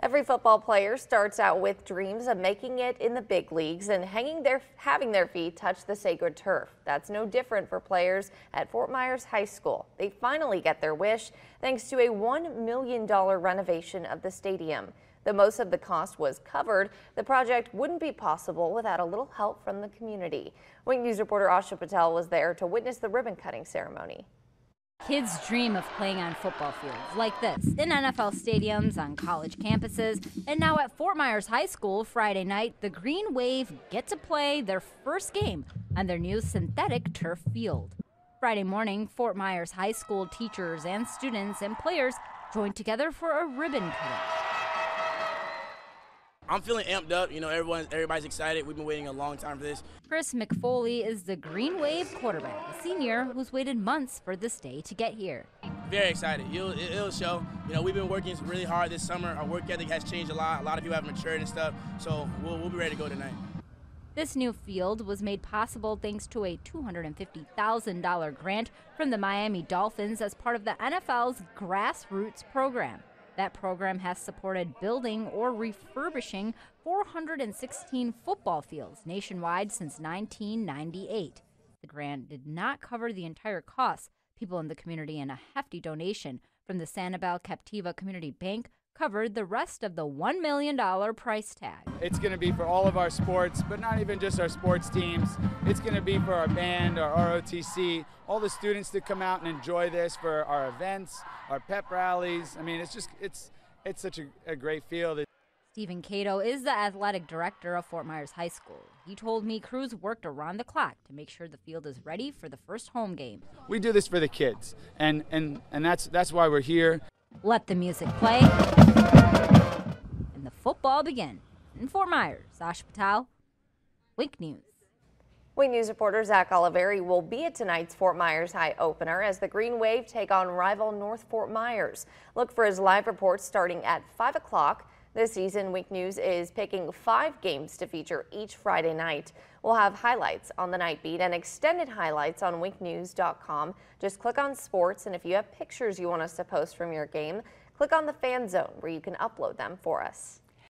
Every football player starts out with dreams of making it in the big leagues and hanging their, having their feet touch the sacred turf. That's no different for players at Fort Myers High School. They finally get their wish thanks to a $1 million renovation of the stadium. Though most of the cost was covered, the project wouldn't be possible without a little help from the community. Wink News reporter Asha Patel was there to witness the ribbon cutting ceremony. Kids dream of playing on football fields like this, in NFL stadiums, on college campuses, and now at Fort Myers High School Friday night, the Green Wave get to play their first game on their new synthetic turf field. Friday morning, Fort Myers High School teachers and students and players joined together for a ribbon cutting. I'm feeling amped up. You know, everyone, everybody's excited. We've been waiting a long time for this. Chris McFoley is the Green Wave quarterback, a senior who's waited months for this day to get here. Very excited. It'll, it'll show. You know, we've been working really hard this summer. Our work ethic has changed a lot. A lot of people have matured and stuff. So we'll, we'll be ready to go tonight. This new field was made possible thanks to a $250,000 grant from the Miami Dolphins as part of the NFL's grassroots program. That program has supported building or refurbishing 416 football fields nationwide since 1998. The grant did not cover the entire cost. People in the community and a hefty donation from the Sanibel Captiva Community Bank covered the rest of the $1 million price tag. It's going to be for all of our sports, but not even just our sports teams. It's going to be for our band, our ROTC, all the students that come out and enjoy this for our events, our pep rallies. I mean, it's just, it's, it's such a, a great field. Stephen Cato is the athletic director of Fort Myers High School. He told me crews worked around the clock to make sure the field is ready for the first home game. We do this for the kids, and, and, and that's, that's why we're here. Let the music play and the football begin. In Fort Myers, Ash Patel, Wink News. Wink News reporter Zach Oliveri will be at tonight's Fort Myers High opener as the Green Wave take on rival North Fort Myers. Look for his live reports starting at 5 o'clock. This season, Wink News is picking five games to feature each Friday night. We'll have highlights on the night beat and extended highlights on winknews.com. Just click on sports, and if you have pictures you want us to post from your game, click on the fan zone where you can upload them for us.